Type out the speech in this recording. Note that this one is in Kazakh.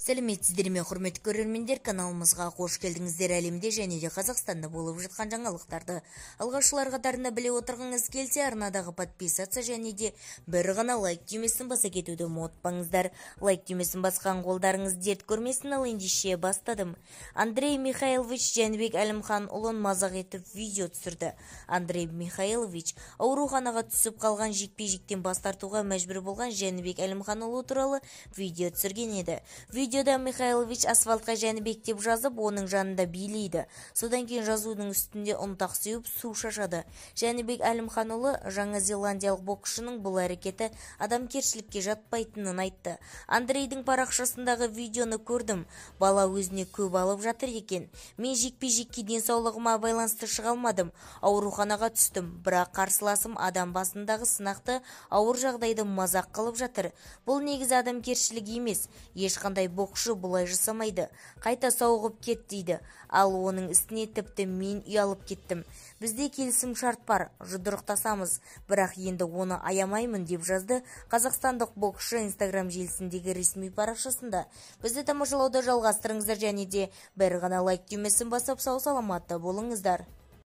сәлеметсіздер ме құрметті көрермендер? Каналымызға қош келдіңіздер әлемде және де қазақстанда болып жатқан жаңалықтарды. Алғашқылар қатарында біле отырғыңыз келсе арнадағы подписаться және де бір ғана лайк түймесін баса кетуді ұмытпаңыздар. Лайк түймесін басқан қолдарыңыз дерт көрмесін ал ендеше бастадым. Андрей михайлович жәнібек әлімханұлын мазақ етіп видео түсірді. Андрей михайлович ауруханаға түсіп қалған жекпе-жектен бас тартуға мәжбүр болған жәнібек әлімханұлы туралы видео түсірген еді. Видеода михайлович асфальтқа жәнібек деп жазып оның жанында билейді содан кейін жазудың үстінде ұнтақ сеуіп су шашады жәнібек әлімханұлы жаңа зеландиялық боксшының бұл әрекеті адамгершілікке жатпайтынын айтты. Андрейдің парақшасындағы видеоны көрдім. Бала өзіне көп алып жатыр екен. Мен жекпе-жекке денсаулығыма байланысты шыға алмадым. Ауруханаға түстім. Бірақ қарсыласым адам басындағы сынақты ауыр жағдайды мазақ қылып жатыр. Бұл негізі адамгершілік емес. Ешқандай боксшы бұлай жасамайды. Қайта сауығып кет дейді. Ал оның ісіне тіпті мен ұялып кеттім. Бізде келісім шарт бар жұдырықтасамыз. Бірақ енді оны аямаймын деп жазды қазақстандық боксшы инстаграм желісіндегі ресми парақшасында. Бізді тамашалауды жалғастырыңыздар және де бір ғана лайк түймесін басып сау саламатта болыңыздар.